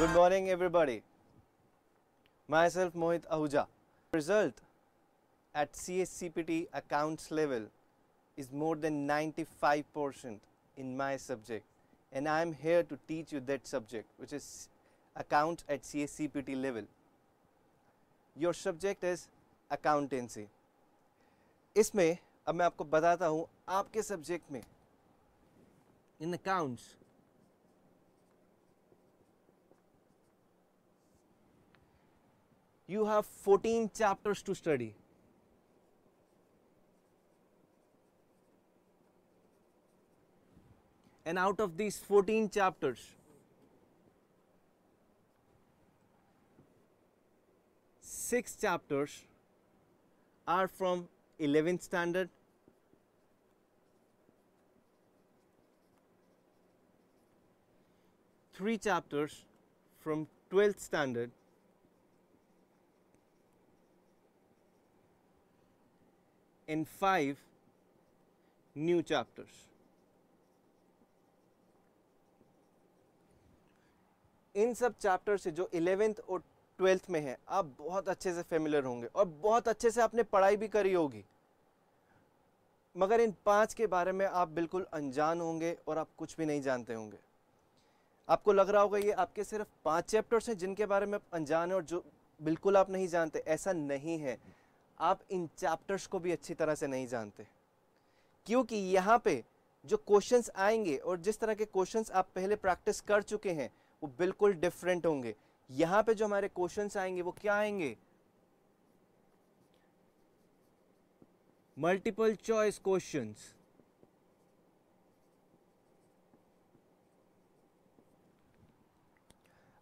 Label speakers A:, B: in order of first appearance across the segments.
A: Good morning, everybody. Myself Mohit Ahuja. Result at CSCPT accounts level is more than 95% in my subject, and I am here to teach you that subject, which is account at CSCPT level. Your subject is accountancy. इसमें अब मैं आपको बताता हूँ आपके subject में in accounts you have 14 chapters to study. And out of these 14 chapters, six chapters are from 11th standard, three chapters from 12th standard, and five new chapters. इन सब चैप्टर से जो इलेवेंथ और ट्वेल्थ में है, आप बहुत अच्छे से फेमिलियर होंगे और बहुत अच्छे से आपने पढ़ाई भी करी होगी। मगर इन पाँच के बारे में आप बिल्कुल अनजान होंगे और आप कुछ भी नहीं जानते होंगे। आपको लग रहा होगा ये आपके सिर्फ़ पाँच चैप्टर्स हैं जिनके बारे में आप अनजान हैं और जो बिल्कुल आप नहीं जानते, ऐसा नहीं है। आप इन चैप्टर्स को भी अच्छी तरह से नहीं जानते। क्योंकि यहाँ पे जो क्वेश्चंस आएँगे और जिस तरह के क्वेश्चंस आप पहले प्रैक्टिस कर चुके हैं, वो बिल्कुल डिफरेंट होंगे। यहाँ पे जो हमारे क्वेश्चंस आएँगे, वो क्या आएँगे? मल्टीपल चॉइस क्वेश्चंस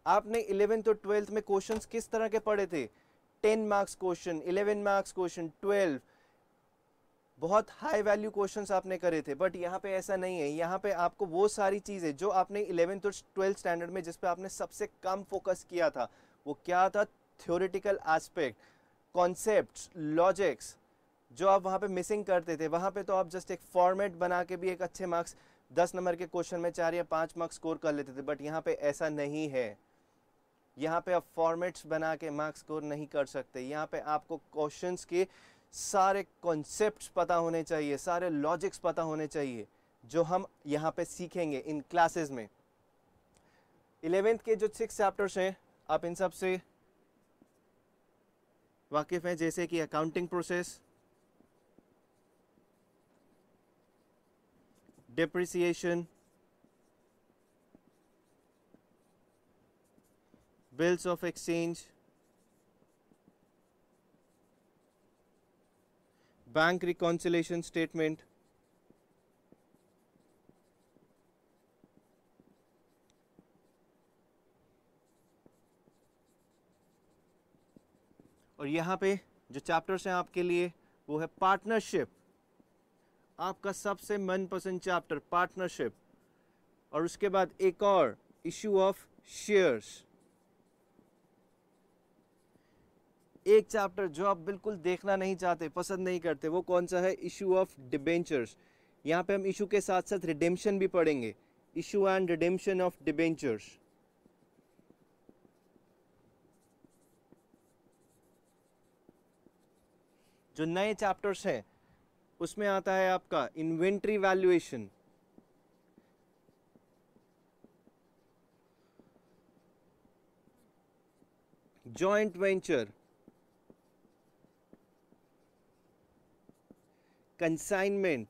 A: आपने इलेवेंथ और ट्वेल्थ में क्वेश्चंस किस तरह के पढ़े थे? Ten marks question, eleven marks question, twelve. बहुत हाई वैल्यू क्वेश्चंस आपने करे थे बट यहाँ पे ऐसा नहीं है। यहाँ पे आपको वो सारी चीज़ें जो आपने इलेवेंथ और ट्वेल्थ स्टैंडर्ड में जिस पे आपने सबसे कम फोकस किया था, वो क्या था? थ्योरेटिकल एस्पेक्ट कॉन्सेप्ट लॉजिक्स जो आप वहाँ पे मिसिंग करते थे। वहाँ पे तो आप जस्ट एक फॉर्मेट बना के भी एक अच्छे मार्क्स दस नंबर के क्वेश्चन में चार या पाँच मार्क्स स्कोर कर लेते थे बट यहाँ पे ऐसा नहीं है। यहाँ पे आप फॉर्मेट्स बना के मार्क्स स्कोर नहीं कर सकते। यहाँ पे आपको क्वेश्चंस के सारे कॉन्सेप्ट्स पता होने चाहिए, सारे लॉजिक्स पता होने चाहिए, जो हम यहाँ पे सीखेंगे इन क्लासेस में। इलेवेंथ के जो सिक्स चैप्टर्स हैं, आप इन सबसे वाकिफ हैं, जैसे कि accounting process depreciation bills of exchange, bank reconciliation statement, और यहाँ पे जो चैप्टर्स हैं आपके लिए, वो है पार्टनरशिप आपका सबसे मनपसंद चैप्टर पार्टनरशिप और उसके बाद एक और इशू ऑफ़ शेयर्स एक चैप्टर जो आप बिल्कुल देखना नहीं चाहते, पसंद नहीं करते, वो कौन सा है? इशू ऑफ़ डिबेंचर्स यहाँ पे हम इशू के साथ साथ रिडेम्पशन भी पढ़ेंगे. Issue and redemption of debentures जो नए चैप्टर्स हैं, उसमें आता है आपका inventory valuation joint venture consignment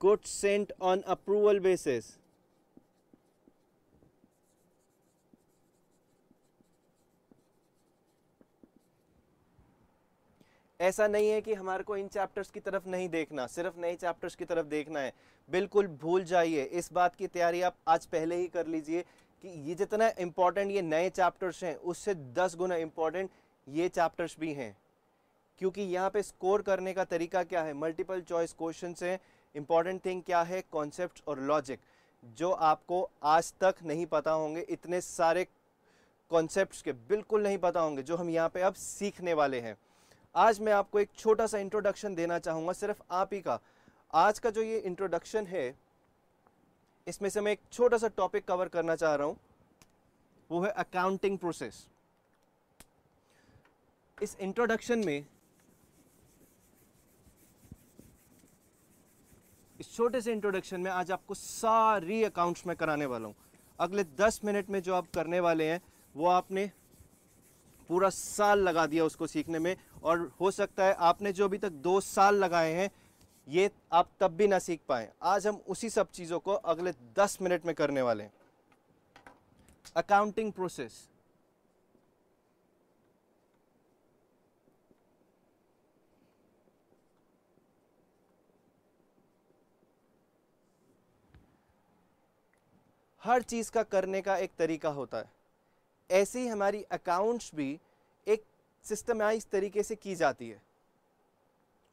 A: goods sent on approval basis. ऐसा नहीं है कि हमारे को इन चैप्टर्स की तरफ़ नहीं देखना, सिर्फ़ नए चैप्टर्स की तरफ़ देखना है। बिल्कुल भूल जाइए, इस बात की तैयारी आप आज पहले ही कर लीजिए कि ये जितना इम्पोर्टेंट ये नए चैप्टर्स हैं, उससे दस गुना इम्पोर्टेंट ये चैप्टर्स भी हैं। क्योंकि यहाँ पे स्कोर करने का तरीका क्या है? मल्टीपल चॉइस क्वेश्चन हैं। इंपॉर्टेंट थिंग क्या है? कॉन्सेप्ट और लॉजिक जो आपको आज तक नहीं पता होंगे। इतने सारे कॉन्सेप्ट के बिल्कुल नहीं पता होंगे, जो हम यहाँ पे अब सीखने वाले हैं। आज मैं आपको एक छोटा सा इंट्रोडक्शन देना चाहूँगा, सिर्फ़ आप ही का। आज का जो ये इंट्रोडक्शन है, इसमें से मैं एक छोटा सा टॉपिक कवर करना चाह रहा हूँ। वो है अकाउंटिंग प्रोसेस इस इंट्रोडक्शन में इस छोटे से इंट्रोडक्शन में आज आपको सारी अकाउंट्स में कराने वाला हूँ। अगले दस मिनट में जो आप करने वाले हैं, वो आपने पूरा साल लगा दिया उसको सीखने में। और हो सकता है आपने जो अभी तक दो साल लगाए हैं, ये आप तब भी ना सीख पाए। आज हम उसी सब चीज़ों को अगले दस मिनट में करने वाले हैं। अकाउंटिंग प्रोसेस हर चीज़ का करने का एक तरीका होता है। ऐसे हमारी अकाउंट्स भी एक सिस्टमाइज तरीके से की जाती है।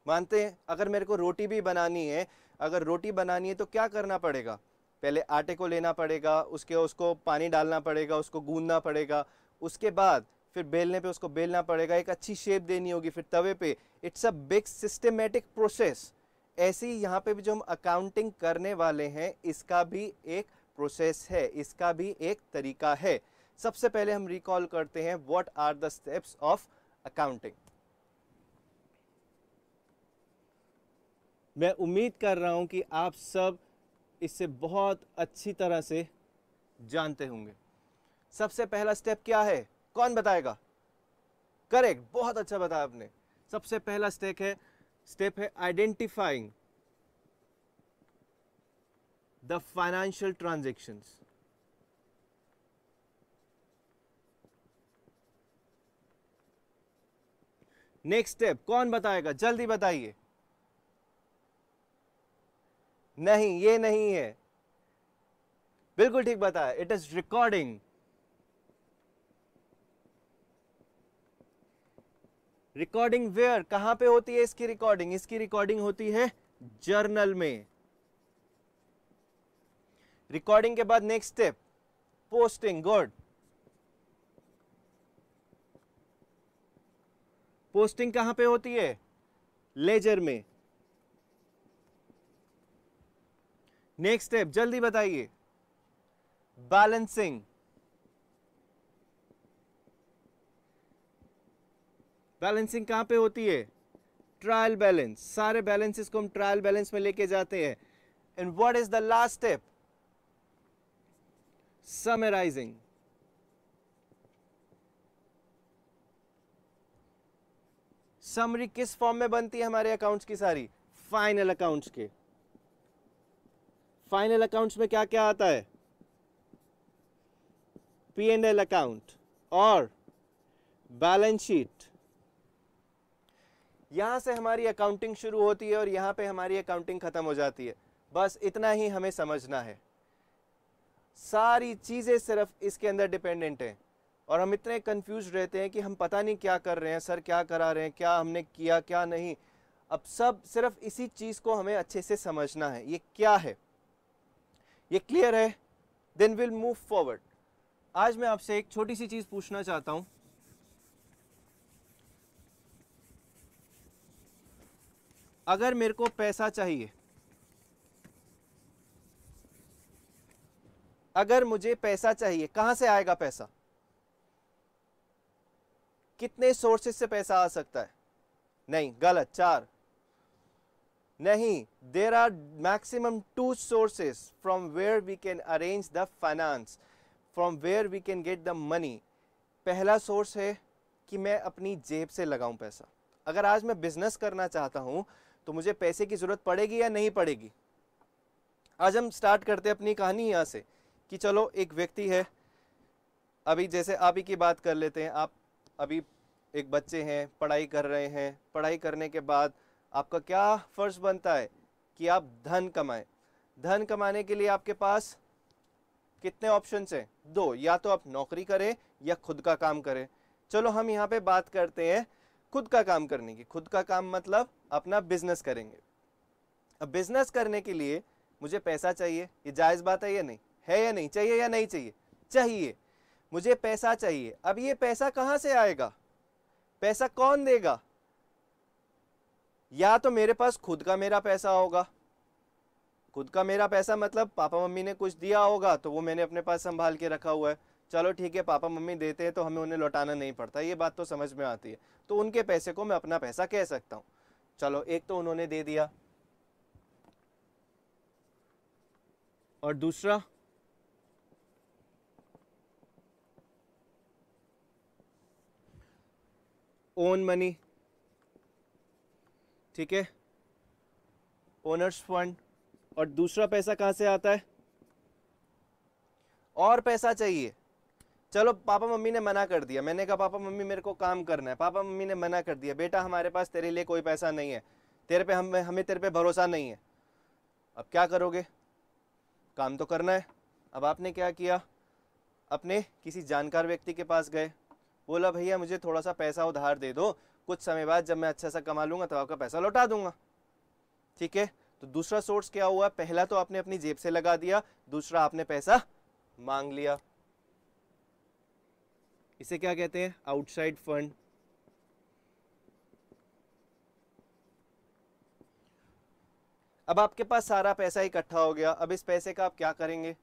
A: मानते हैं, अगर मेरे को रोटी भी बनानी है, अगर रोटी बनानी है तो क्या करना पड़ेगा? पहले आटे को लेना पड़ेगा, उसके उसको पानी डालना पड़ेगा, उसको गूंदना पड़ेगा, उसके बाद फिर बेलने पे उसको बेलना पड़ेगा, एक अच्छी शेप देनी होगी, फिर तवे पे। It's a big systematic process ऐसे यहाँ पे भी जो हम अकाउंटिंग करने वाले हैं, इसका भी एक प्रोसेस है, इसका भी एक तरीका है। सबसे पहले हम रिकॉल करते हैं what are the steps of accounting मैं उम्मीद कर रहा हूँ कि आप सब इससे बहुत अच्छी तरह से जानते होंगे। सबसे पहला स्टेप क्या है? कौन बताएगा? करेक्ट बहुत अच्छा बताया आपने। सबसे पहला स्टेप है स्टेप है identifying the financial transactions next step कौन बताएगा? जल्दी बताइए। नहीं, ये नहीं है। बिल्कुल ठीक बताया। It is recording recording where कहाँ पे होती है इसकी रिकॉर्डिंग इसकी रिकॉर्डिंग होती है जर्नल में। रिकॉर्डिंग के बाद next step posting good posting कहाँ पे होती है? लेजर में. नेक्स्ट स्टेप जल्दी बताइए. बैलेंसिंग बैलेंसिंग कहाँ पे होती है? ट्रायल बैलेंस सारे बैलेंसेस को हम ट्रायल बैलेंस में लेके जाते हैं. And what is the last step summarising summary किस फॉर्म में बनती है हमारे अकाउंट्स की सारी? फाइनल अकाउंट्स के। फाइनल अकाउंट्स में क्या क्या आता है? पी एंड एल अकाउंट और बैलेंस शीट यहाँ से हमारी अकाउंटिंग शुरू होती है और यहाँ पे हमारी अकाउंटिंग खत्म हो जाती है। बस इतना ही हमें समझना है। सारी चीज़ें सिर्फ़ इसके अंदर डिपेंडेंट है। और हम इतने कंफ्यूज रहते हैं कि हम पता नहीं क्या कर रहे हैं, सर क्या करा रहे हैं, क्या हमने किया, क्या नहीं। अब सब सिर्फ़ इसी चीज़ को हमें अच्छे से समझना है। ये क्या है? ये क्लियर है? देन विल मूव फॉरवर्ड आज मैं आपसे एक छोटी सी चीज़ पूछना चाहता हूँ। अगर मेरे को पैसा चाहिए अगर मुझे पैसा चाहिए, कहाँ से आएगा पैसा? कितने सोर्सेस से पैसा आ सकता है? नहीं, गलत, चार। नहीं there are maximum two sources from where we can arrange the finance from where we can get the money पहला सोर्स है कि मैं अपनी जेब से लगाऊँ पैसा। अगर आज मैं बिज़नेस करना चाहता हूँ तो मुझे पैसे की ज़रूरत पड़ेगी या नहीं पड़ेगी? आज हम स्टार्ट करते हैं अपनी कहानी यहाँ से। कि चलो, एक व्यक्ति है। अभी जैसे आप ही की बात कर लेते हैं, आप अभी एक बच्चे हैं, पढ़ाई कर रहे हैं, पढ़ाई करने के बाद आपका क्या फ़र्ज़ बनता है कि आप धन कमाएँ? धन कमाने के लिए आपके पास कितने ऑप्शन हैं? दो, या तो आप नौकरी करें या खुद का काम करें। चलो, हम यहाँ पे बात करते हैं खुद का काम करने की। खुद का काम मतलब अपना बिज़नेस करेंगे। अब बिज़नेस करने के लिए मुझे पैसा चाहिए। ये जायज़ बात है या नहीं? है या नहीं? चाहिए या नहीं चाहिए? चाहिए। मुझे पैसा चाहिए। अब ये पैसा कहाँ से आएगा? पैसा कौन देगा? या तो मेरे पास खुद का मेरा पैसा होगा। खुद का मेरा पैसा मतलब पापा मम्मी ने कुछ दिया होगा तो वो मैंने अपने पास संभाल के रखा हुआ है। चलो ठीक है, पापा मम्मी देते हैं तो हमें उन्हें लौटाना नहीं पड़ता। ये बात तो समझ में आती है। तो उनके पैसे को मैं अपना पैसा कह सकता हूँ। चलो, एक तो उन्होंने दे दिया। और दूसरा? ओन मनी ठीक है? ओनर्स फंड और दूसरा पैसा कहाँ से आता है? और पैसा चाहिए। चलो, पापा मम्मी ने मना कर दिया। मैंने कहा, पापा मम्मी, मेरे को काम करना है। पापा मम्मी ने मना कर दिया। बेटा, हमारे पास तेरे लिए कोई पैसा नहीं है। तेरे पे हम, हमें तेरे पे भरोसा नहीं है। अब क्या करोगे? काम तो करना है। अब आपने क्या किया? अपने किसी जानकार व्यक्ति के पास गए। बोला, भैया, मुझे थोड़ा सा पैसा उधार दे दो। कुछ समय बाद जब मैं अच्छा सा कमा लूँगा तो आपका पैसा लौटा दूँगा। ठीक है? तो दूसरा सोर्स क्या हुआ? पहला तो आपने अपनी जेब से लगा दिया, दूसरा आपने पैसा मांग लिया। इसे क्या कहते हैं? Outside fund. अब आपके पास सारा पैसा इकट्ठा हो गया। अब इस पैसे का आप क्या करेंगे?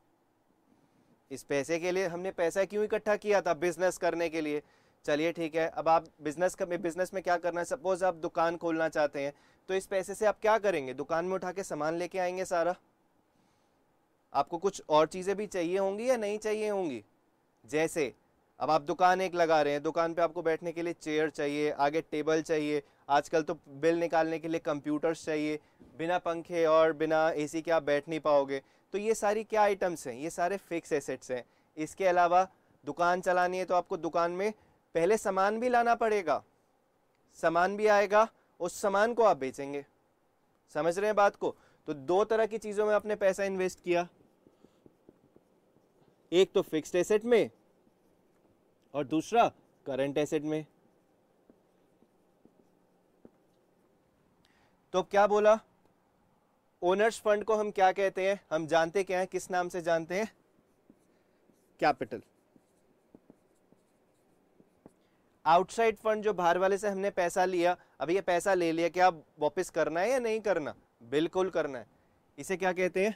A: इस पैसे के लिए हमने पैसा क्यों इकट्ठा किया था बिज़नेस करने के लिए? चलिए ठीक है, अब आप बिज़नेस में बिज़नेस में क्या करना है? सपोज़ आप दुकान खोलना चाहते हैं तो इस पैसे से आप क्या करेंगे? दुकान में उठा के सामान लेके आएँगे सारा? आपको कुछ और चीज़ें भी चाहिए होंगी या नहीं चाहिए होंगी? जैसे, अब आप दुकान एक लगा रहे हैं, दुकान पे आपको बैठने के लिए चेयर चाहिए, आगे टेबल चाहिए, आजकल तो बिल निकालने के लिए कंप्यूटर्स चाहिए, बिना पंखे और बिना एसी के आप बैठ नहीं पाओगे। तो ये सारी क्या आइटम्स हैं? ये सारे फिक्स एसेट्स हैं। इसके अलावा दुकान चलानी है तो आपको दुकान में पहले सामान भी लाना पड़ेगा। सामान भी आएगा, उस सामान को आप बेचेंगे। समझ रहे हैं बात को? तो दो तरह की चीज़ों में आपने पैसा इन्वेस्ट किया। एक तो फिक्स्ड एसेट में और दूसरा करंट एसेट में। तो क्या बोला? ओनर्स फंड को हम क्या कहते हैं? हम जानते क्या हैं? किस नाम से जानते हैं? कैपिटल। आउटसाइड फंड जो बाहर वाले से हमने पैसा लिया, अब ये पैसा ले लिया, क्या वापस करना है या नहीं करना? बिल्कुल करना है। इसे क्या कहते हैं?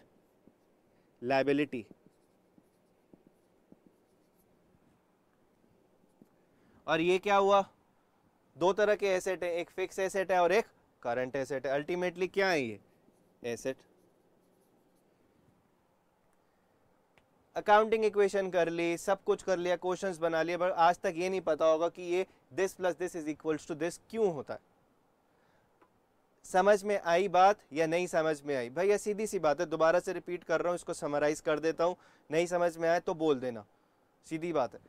A: लाइबिलिटी और ये क्या हुआ? दो तरह के एसेट है, एक फिक्स एसेट है और एक करंट एसेट है। अल्टीमेटली क्या है ये? एसेट अकाउंटिंग इक्वेशन कर ली, सब कुछ कर लिया क्वेश्चंस बना लिया पर आज तक ये नहीं पता होगा कि ये this plus this is equals to this क्यों होता है। समझ में आई बात या नहीं समझ में आई? भाई ये सीधी सी बात है, दोबारा से रिपीट कर रहा हूँ, इसको समराइज कर देता हूँ। नहीं समझ में आए तो बोल देना। सीधी बात है।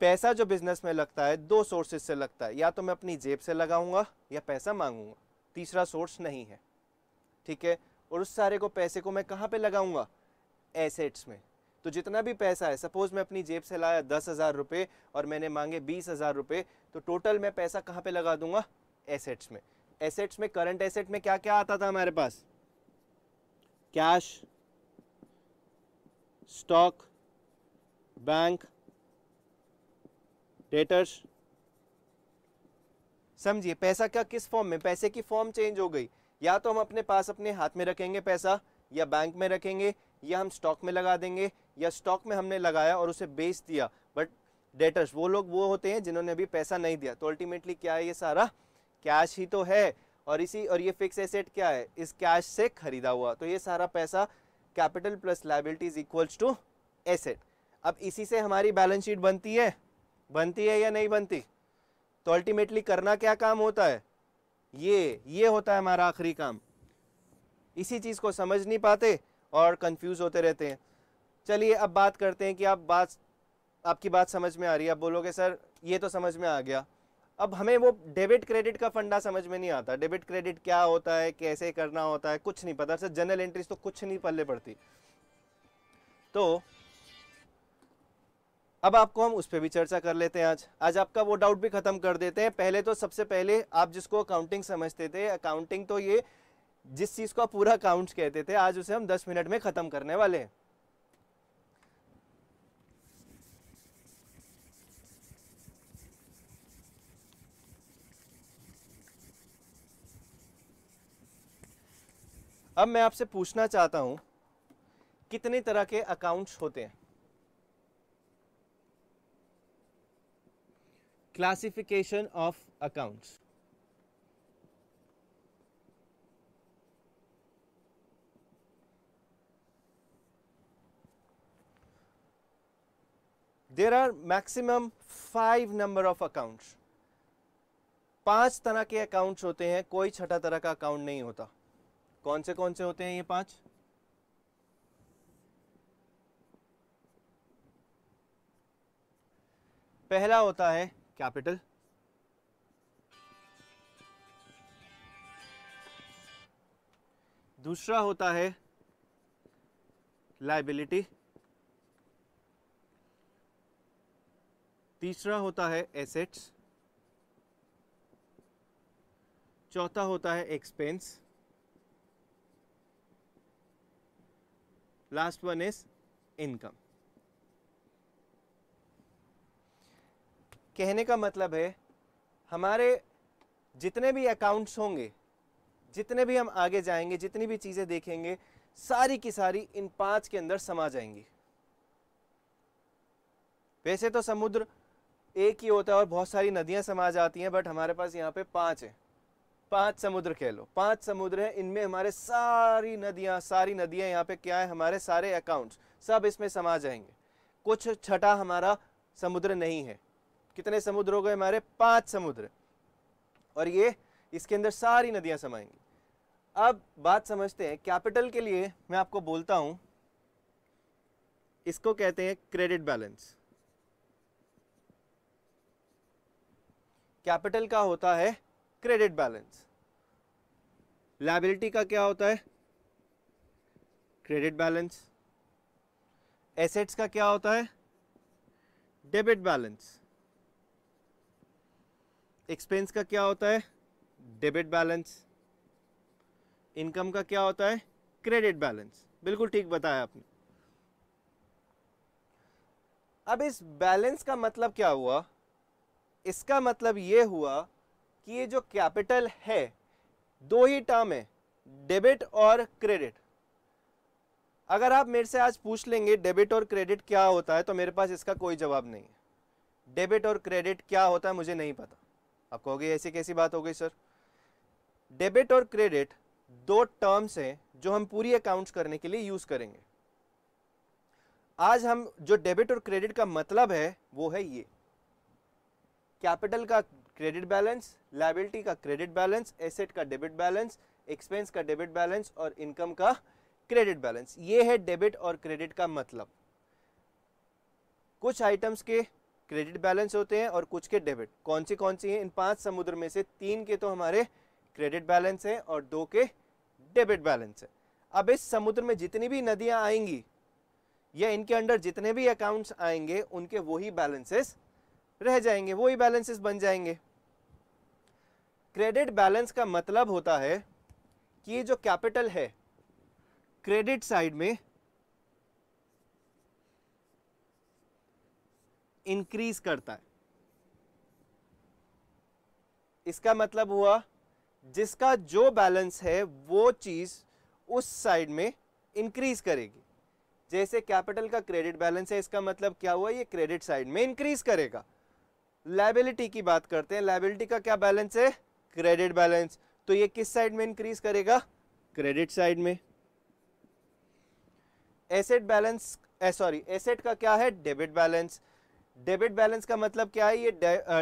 A: पैसा जो बिज़नेस में लगता है, दो सोर्सेज से लगता है। या तो मैं अपनी जेब से लगाऊँगा या पैसा मांगूँगा। तीसरा सोर्स नहीं है। ठीक है? और उस सारे को पैसे को मैं कहाँ पे लगाऊँगा? एसेट्स में। तो जितना भी पैसा है, सपोज़ मैं अपनी जेब से लाया दस हज़ार रुपये और मैंने मांगे बीस हज़ार रुपये तो टोटल मैं पैसा कहाँ पे लगा दूँगा? एसेट्स में। एसेट्स में, करंट एसेट में क्या क्या आता था हमारे पास? Cash, stock, bank, debtors. समझिए, पैसा क्या किस फॉर्म में? पैसे की फॉर्म चेंज हो गई। या तो हम अपने पास अपने हाथ में रखेंगे पैसा, या बैंक में रखेंगे, या हम स्टॉक में लगा देंगे, या स्टॉक में हमने लगाया और उसे बेच दिया। बट डेटर्स वो लोग वो होते हैं जिन्होंने अभी पैसा नहीं दिया। तो अल्टीमेटली क्या है ये सारा? कैश ही तो है। और इसी, और ये फिक्स एसेट क्या है? इस कैश से खरीदा हुआ। तो ये सारा पैसा capital plus liabilities equals to asset अब इसी से हमारी बैलेंस शीट बनती है। बनती है या नहीं बनती? तो अल्टीमेटली करना क्या काम होता है? ये ये होता है हमारा आखिरी काम। इसी चीज़ को समझ नहीं पाते और कंफ्यूज होते रहते हैं। चलिए, अब बात करते हैं कि आप बात, आपकी बात समझ में आ रही है। आप बोलोगे, सर, ये तो समझ में आ गया। अब हमें वो डेबिट क्रेडिट का फंडा समझ में नहीं आता। डेबिट क्रेडिट क्या होता है, कैसे करना होता है, कुछ नहीं पता। सर, जनरल एंट्रीज तो कुछ नहीं पल्ले पड़ती। तो अब आपको हम उस पर भी चर्चा कर लेते हैं आज। आज आपका वो डाउट भी खत्म कर देते हैं। पहले तो सबसे पहले आप जिसको अकाउंटिंग समझते थे अकाउंटिंग तो ये जिस चीज़ को पूरा अकाउंट्स कहते थे, आज उसे हम 10 मिनट में खत्म करने वाले हैं। अब मैं आपसे पूछना चाहता हूँ, कितने तरह के अकाउंट्स होते हैं? Classification of accounts there are maximum five number of accounts. पाँच तरह के अकाउंट्स होते हैं, कोई छठा तरह का अकाउंट नहीं होता। कौन से कौन से होते हैं ये पाँच? पहला होता है कैपिटल? दूसरा होता है लाइबिलिटी तीसरा होता है एसेट्स चौथा होता है expense last one is income कहने का मतलब है, हमारे जितने भी अकाउंट्स होंगे, जितने भी हम आगे जाएँगे, जितनी भी चीज़ें देखेंगे, सारी की सारी इन पाँच के अंदर समा जाएँगी। वैसे तो समुद्र एक ही होता है और बहुत सारी नदियाँ समा जाती हैं बट हमारे पास यहाँ पे पाँच है। पाँच समुद्र कह लो। पाँच समुद्र हैं, इनमें हमारे सारी नदियाँ सारी नदियाँ यहाँ पे क्या है, हमारे सारे अकाउंट्स सब इसमें समा जाएँगे। कुछ छठा हमारा समुद्र नहीं है। कितने समुद्र हो गए हमारे? पाँच समुद्र। और ये, इसके अंदर सारी नदियाँ समाएँगी। अब बात समझते हैं, कैपिटल के लिए मैं आपको बोलता हूँ, इसको कहते हैं क्रेडिट बैलेंस। कैपिटल का होता है क्रेडिट बैलेंस। लाइबिलिटी का क्या होता है? Credit balance. एसेट्स का क्या होता है? Debit balance. एक्सपेंस का क्या होता है? Debit balance. इनकम का क्या होता है? Credit balance. बिल्कुल ठीक बताया आपने। अब इस बैलेंस का मतलब क्या हुआ? इसका मतलब ये हुआ कि ये जो कैपिटल है, दो ही टर्म है, डेबिट और क्रेडिट। अगर आप मेरे से आज पूछ लेंगे, डेबिट और क्रेडिट क्या होता है तो मेरे पास इसका कोई जवाब नहीं है। डेबिट और क्रेडिट क्या होता है, मुझे नहीं पता। आप कहोगे ऐसी कैसी बात हो गई, सर? डेबिट और क्रेडिट दो टर्म्स हैं जो हम पूरी अकाउंट्स करने के लिए यूज़ करेंगे। आज हम जो डेबिट और क्रेडिट का मतलब है, वो है ये। कैपिटल का क्रेडिट बैलेंस लाइबिलिटी का क्रेडिट बैलेंस एसेट का डेबिट बैलेंस एक्सपेंस का डेबिट बैलेंस और इनकम का क्रेडिट बैलेंस। ये है डेबिट और क्रेडिट का मतलब। कुछ आइटम्स के क्रेडिट बैलेंस होते हैं और कुछ के डेबिट। कौन सी कौन सी हैं? इन पाँच समुद्र में से तीन के तो हमारे क्रेडिट बैलेंस हैं और दो के डेबिट बैलेंस है। अब इस समुद्र में जितनी भी नदियाँ आएँगी या इनके अंडर जितने भी अकाउंट्स आएँगे, उनके वही बैलेंसेस रह जाएँगे, वही बैलेंसेस बन जाएँगे। क्रेडिट बैलेंस का मतलब होता है कि ये जो कैपिटल है, क्रेडिट साइड में इंक्रीज करता है। इसका मतलब हुआ, जिसका जो बैलेंस है, वो चीज़ उस साइड में इंक्रीज करेगी। जैसे कैपिटल का क्रेडिट बैलेंस है, इसका मतलब क्या हुआ? ये क्रेडिट साइड में इंक्रीज करेगा। लाइबिलिटी की बात करते हैं। लाइबिलिटी का क्या बैलेंस है? क्रेडिट बैलेंस तो ये किस साइड में इंक्रीज करेगा? क्रेडिट साइड में। एसेट बैलेंस सॉरी एसेट का क्या है? डेबिट बैलेंस डेबिट बैलेंस का मतलब क्या है? ये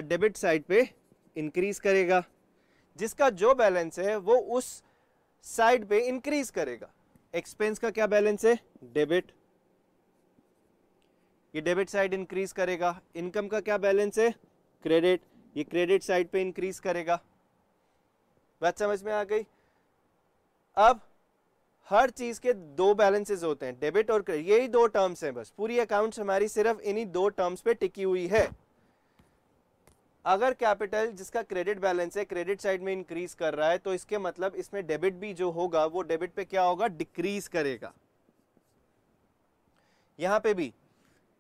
A: डेबिट साइड पे इंक्रीज करेगा। जिसका जो बैलेंस है, वो उस साइड पे इंक्रीज करेगा। एक्सपेंस का क्या बैलेंस है? डेबिट। ये डेबिट साइड इंक्रीज करेगा। इनकम का क्या बैलेंस है? क्रेडिट। ये क्रेडिट साइड पे इंक्रीज करेगा। बात समझ में आ गई? अब हर चीज़ के दो बैलेंसेस होते हैं डेबिट और क्रेडिट यही दो टर्म्स हैं बस। पूरी अकाउंट्स हमारी सिर्फ़ इन्हीं दो टर्म्स पे टिकी हुई है। अगर कैपिटल जिसका क्रेडिट बैलेंस है क्रेडिट साइड में इंक्रीज कर रहा है तो इसके मतलब इसमें डेबिट भी जो होगा, वो डेबिट पे क्या होगा? डिक्रीज करेगा। यहाँ पे भी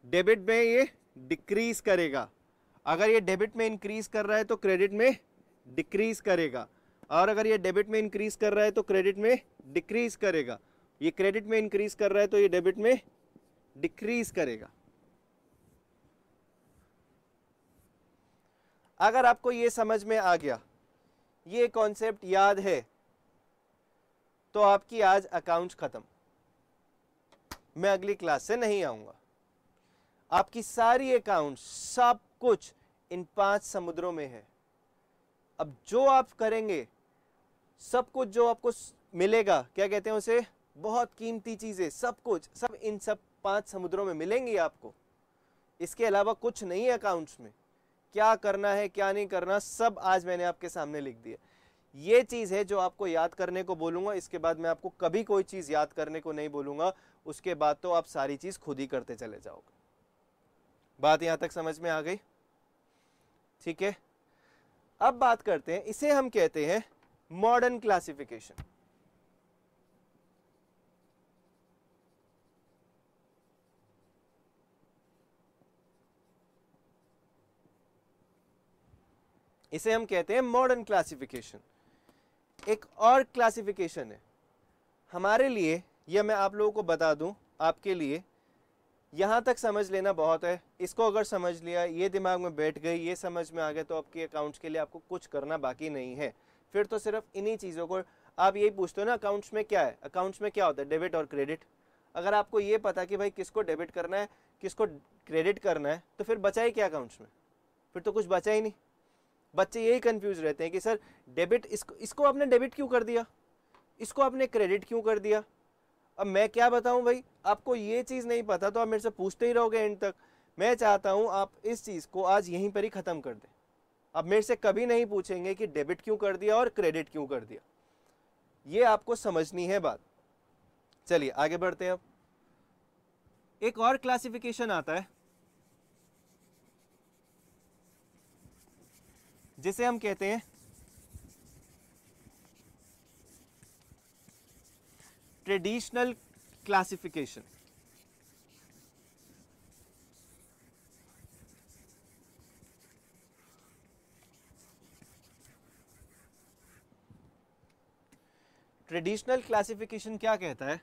A: डेबिट में ये डिक्रीज करेगा। अगर ये डेबिट में इंक्रीज कर रहा है तो क्रेडिट में डिक्रीज करेगा। और अगर ये डेबिट में इंक्रीज कर रहा है तो क्रेडिट में डिक्रीज करेगा। ये क्रेडिट में इंक्रीज कर रहा है तो ये डेबिट में डिक्रीज करेगा। अगर आपको ये समझ में आ गया, ये कॉन्सेप्ट याद है तो आपकी आज अकाउंट्स खत्म। मैं अगली क्लास से नहीं आऊँगा। आपकी सारी अकाउंट सब कुछ इन पाँच समुद्रों में है। अब जो आप करेंगे सब कुछ जो आपको मिलेगा, क्या कहते हैं उसे? बहुत कीमती चीज़ें, सब कुछ, सब इन सब पाँच समुद्रों में मिलेंगी आपको। इसके अलावा कुछ नहीं है अकाउंट्स में। क्या करना है, क्या नहीं करना, सब आज मैंने आपके सामने लिख दिया ये चीज़ है जो आपको याद करने को बोलूँगा, इसके बाद मैं आपको कभी कोई चीज़ याद करने को नहीं बोलूँगा, उसके बाद तो आप सारी चीज़ खुद ही करते चले जाओगे। बात यहाँ तक समझ में आ गई? ठीक है? अब बात करते हैं, इसे हम कहते हैं मॉडर्न क्लासिफिकेशन इसे हम कहते हैं मॉडर्न क्लासिफिकेशन एक और क्लासिफिकेशन है। हमारे लिए यह मैं आप लोगों को बता दूँ, आपके लिए, यहाँ तक समझ लेना बहुत है। इसको अगर समझ लिया, ये दिमाग में बैठ गई, ये समझ में आ गया तो आपके अकाउंट्स के लिए आपको कुछ करना बाकी नहीं है। फिर तो सिर्फ़ इन्हीं चीज़ों को आप यही पूछते हो ना अकाउंट्स में क्या है? अकाउंट्स में क्या होता है? डेबिट और क्रेडिट अगर आपको ये पता कि भाई किसको डेबिट करना है, किसको क्रेडिट करना है तो फिर बचा ही क्या अकाउंट्स में? फिर तो कुछ बचा ही नहीं। बच्चे यही कंफ्यूज रहते हैं कि, सर डेबिट इसको इसको आपने डेबिट क्यों कर दिया? इसको आपने क्रेडिट क्यों कर दिया? अब मैं क्या बताऊँ भाई? आपको ये चीज़ नहीं पता तो आप मेरे से पूछते ही रहोगे एंड तक। मैं चाहता हूँ आप इस चीज़ को आज यहीं पर ही ख़त्म कर दें। अब मेरे से कभी नहीं पूछेंगे कि डेबिट क्यों कर दिया और क्रेडिट क्यों कर दिया। ये आपको समझनी है बात। चलिए, आगे बढ़ते हैं अब। एक और क्लासिफिकेशन आता है, जिसे हम कहते हैं ट्रेडिशनल क्लासिफिकेशन ट्रेडिशनल क्लासिफिकेशन क्या कहता है?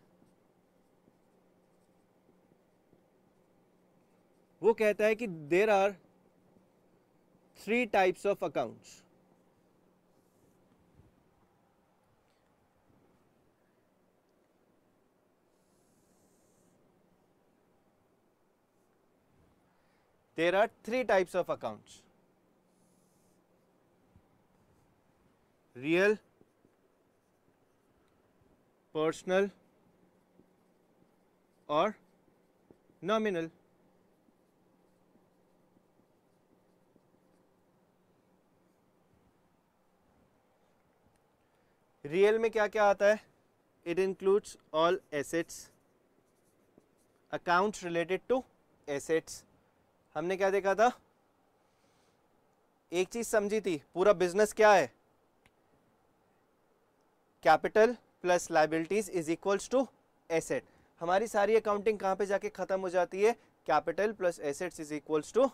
A: वो कहता है कि there are three types of accounts there are three types of accounts real personal or nominal. Real में क्या क्या आता है? It includes all assets accounts related to assets हमने क्या देखा था? एक चीज़ समझी थी, पूरा बिज़नेस क्या है? Capital plus liabilities is equals to asset हमारी सारी अकाउंटिंग कहाँ पे जाके खत्म हो जाती है? Capital plus assets is equals to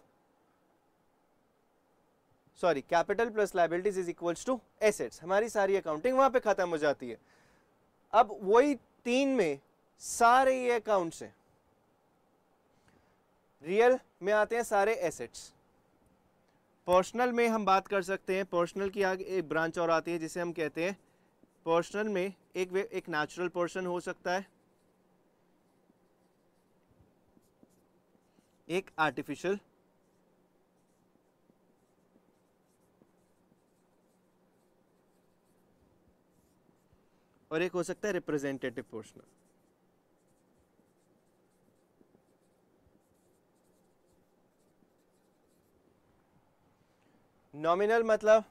A: sorry capital plus liabilities is equals to assets हमारी सारी अकाउंटिंग वहाँ पे खत्म हो जाती है। अब वही तीन में सारे ये अकाउंट्स हैं। रियल में आते हैं सारे एसेट्स पर्सनल में हम बात कर सकते हैं। पर्सनल की आगे एक ब्रांच और आती है जिसे हम कहते हैं पर्सनल में एक एक नेचुरल पर्सन हो सकता है। एक आर्टिफिशियल और एक हो सकता है रिप्रेजेंटेटिव पोर्शनल नॉमिनल मतलब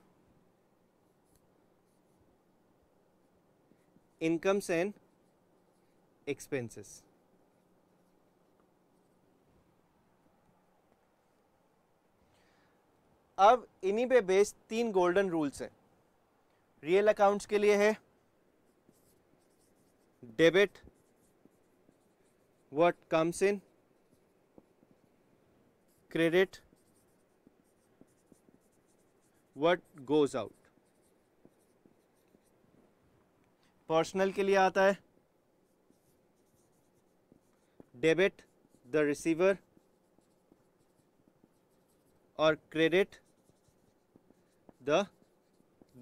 A: इनकम्स एंड एक्सपेंसेस अब इन्हीं पे बेस्ड तीन गोल्डन रूल्स हैं। रियल अकाउंट्स के लिए है debit what comes in, credit, what goes out personal के लिए आता है। डेबिट, द रिसीवर, और क्रेडिट, द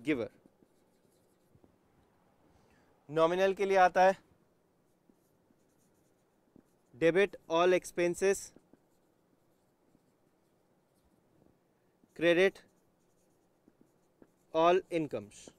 A: गिवर। नॉमिनल के लिए आता है। Debit, all expenses, credit, all incomes